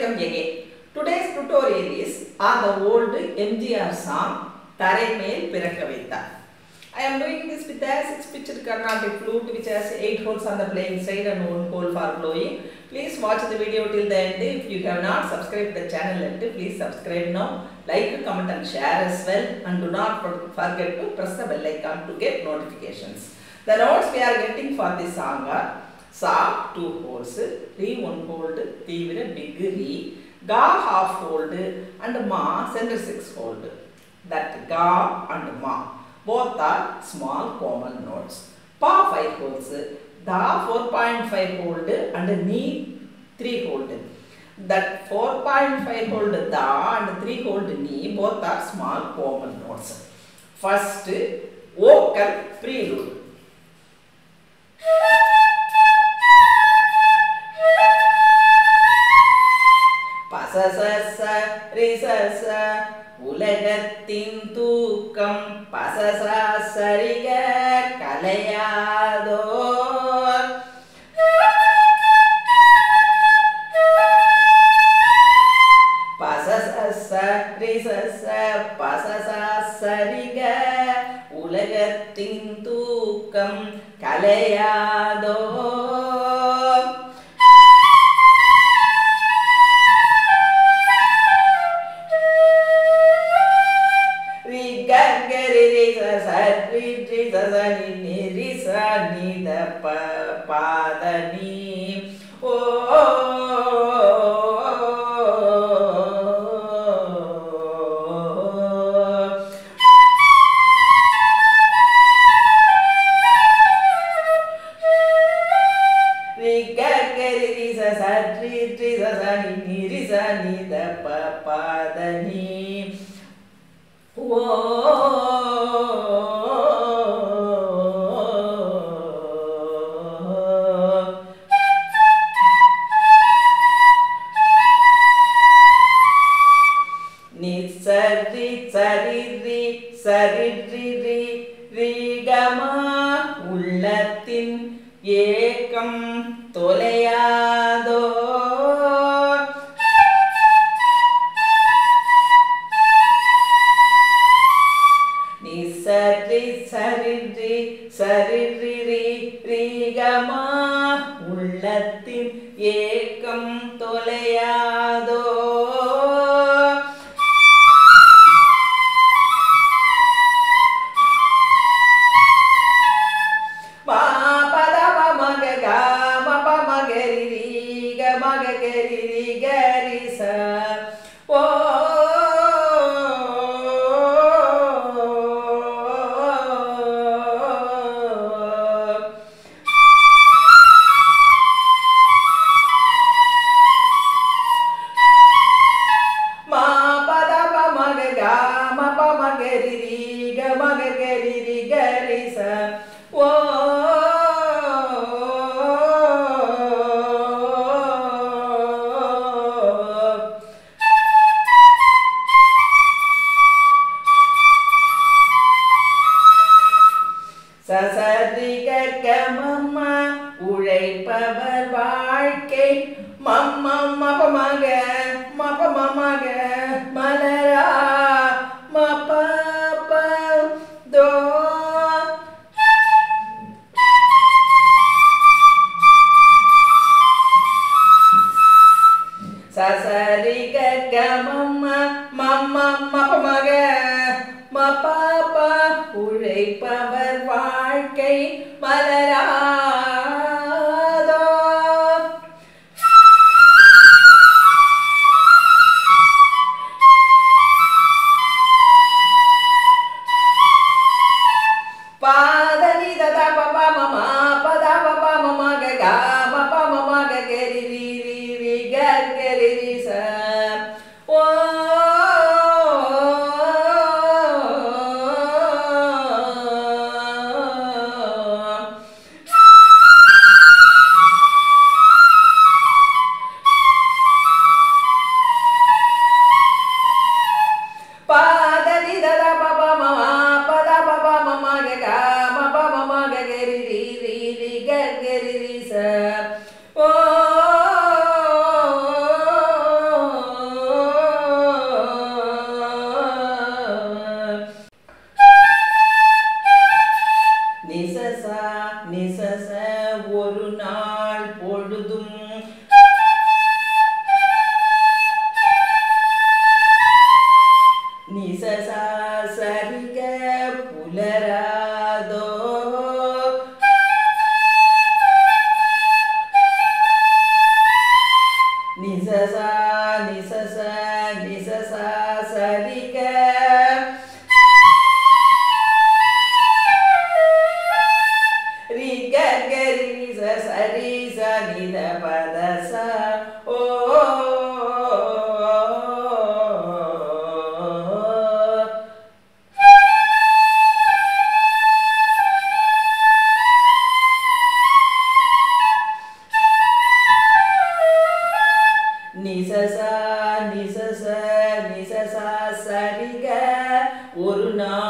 welcome again. Today's tutorial is on the old MGR song Taraimel Pirakavita. I am doing this with a six pitched Carnatic flute which has eight holes on the playing side and one hole for blowing. Please watch the video till the end. If you have not subscribed the channel yet, please subscribe now. Like, comment and share as well. And do not forget to press the bell icon to get notifications. The notes we are getting for this song are two holes, Re one hold, a big Re, Ga half hold and Ma center six hold. That Ga and Ma both are small common notes. Pa five holes, Da 4.5 hold and Ni 3 hold. That 4.5 hold Da and 3 hold Ni both are small common notes. First, vocal prelude. பசசச ரிசச உலகத்தின் தூக்கம் பசச சரிக கலையாதோ. பசசச ரிசச பசச சரிக உலகத்தின் தூக்கம் கலையாதோ. ச நி நி ரி ச நி த ப ப சசரிக கமம்மா மம்மம் மபமக மபாப உழைப்பவர் வாழ்க்கை சதி சா சரிக ஒரு நாள்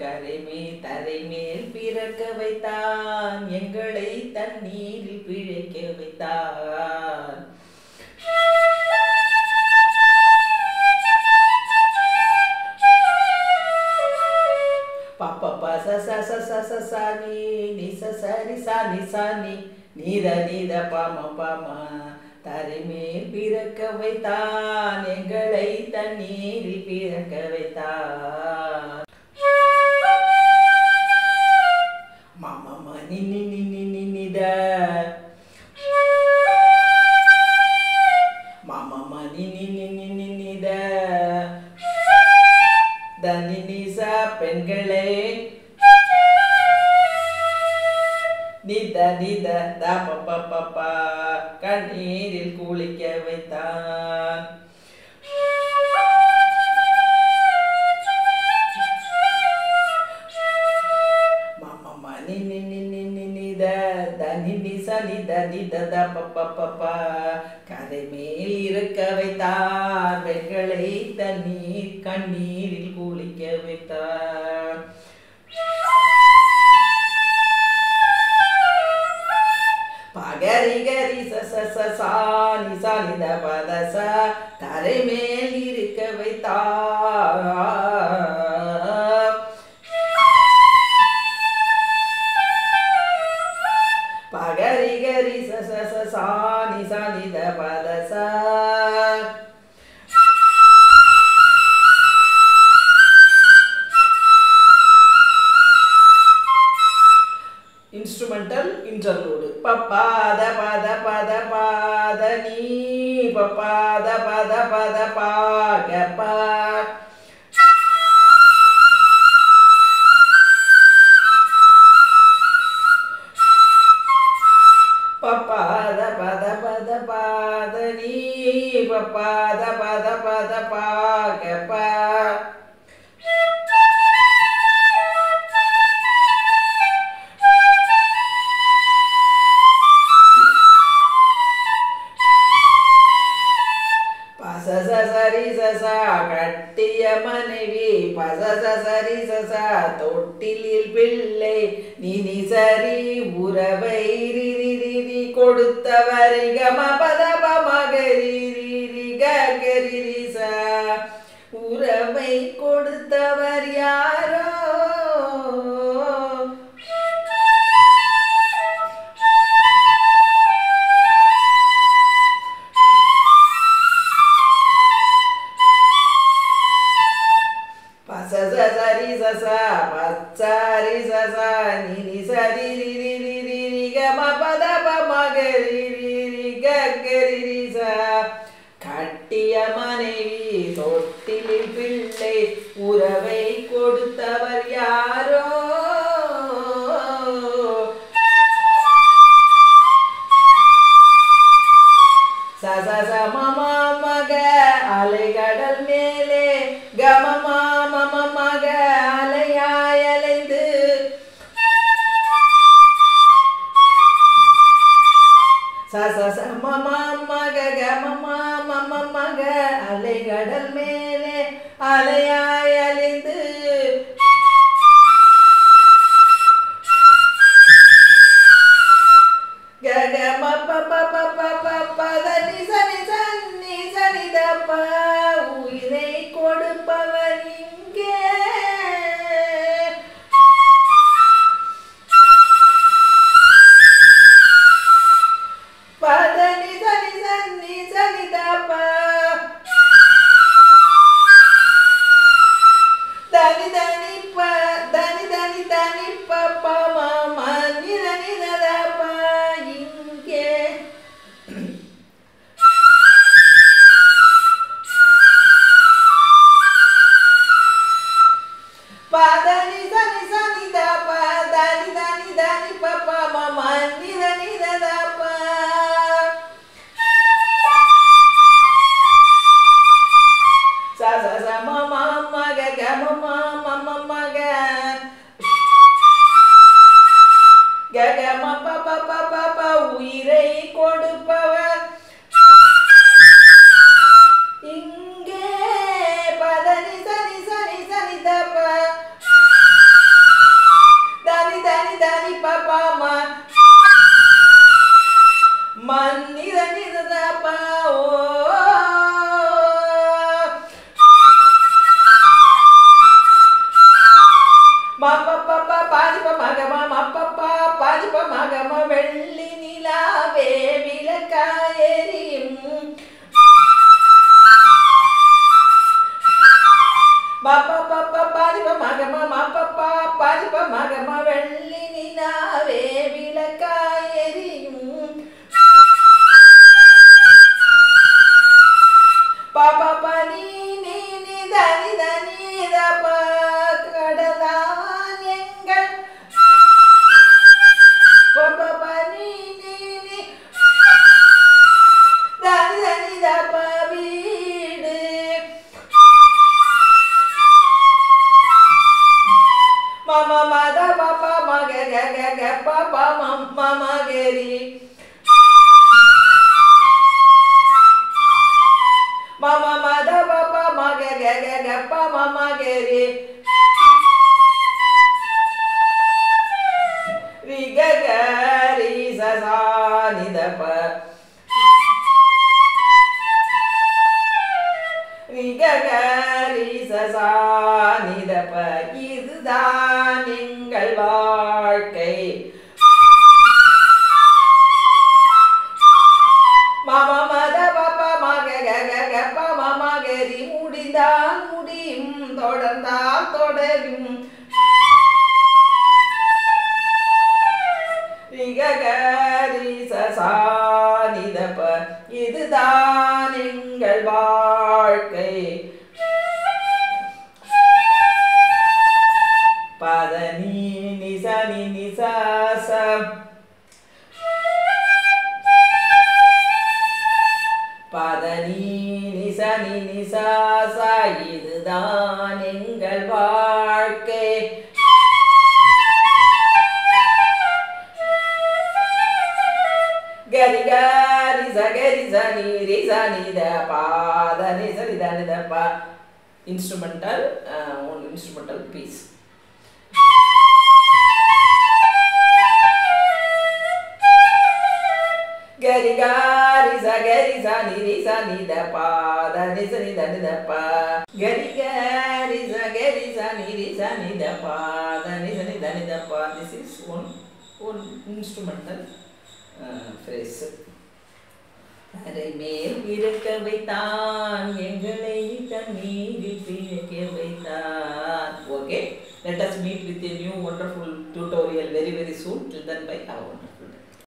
கரைமே தரைமேல் பிறக்க வைத்தான். எங்களை தண்ணீரில் பிழைக்க வைத்தான். பாப்பா ச ச ச ச ச சானி நி ச சரி சானி சானி நீத நீத பாம பாமா தரைமேல் பிறக்க வைத்தான். எங்களை தண்ணீரில் பிறக்க வைத்தான். ni ni ni ni ni ni da da ni ni sa ni da ni da da pa pa pa pa கரை மேல் இருக்க வைத்தார் பெண்களை தண்ணீர் கண்ணீரில் குளிக்க வைத்தார். பகரி கரி ச ச ச தரை மேல் இல்லை. நினிசரி உறவை Riddhi கொடுத்தவரிகம ni ni sa ri ri ri ri ri ri ga ma pa da pa ma ga ri ri ri ga ga ri ri sa கட்டிய மனைவி தொட்டிலில் பிள்ளை உறவை கொடுத்தவர் யார் Sabe, sabe, mamã செவிலக்கா மம கரி மம மத பப மக கக கப்ப மம கரி ரி கக ரி சசா நிதப இதுதான் எங்கள் வாழ்க்கை. பதனி நிசனி நிசாச இதுதான் எங்கள் வாழ்க்கை గరిగా నిజ గరిజ నీరి నిద పాద నిజ నిద నిద పా ఇన్స్ట్రుమెంటల్ ఓన్ ఇన్స్ట్రుమెంటల్ పీస్ గరిగా gari gari sa gari sa ni re sa ni da pa da ni sa ni da ni da pa gari gari sa gari sa ni re sa ni da pa da ni sa ni da ni da pa this is one one instrumental uh, phrase அரை மேல் இறக்க வைத்தான் எங்களை தண்ணீரில் பிழைக்க வைத்தான் okay let us meet with a new wonderful tutorial very very soon till then bye have a wonderful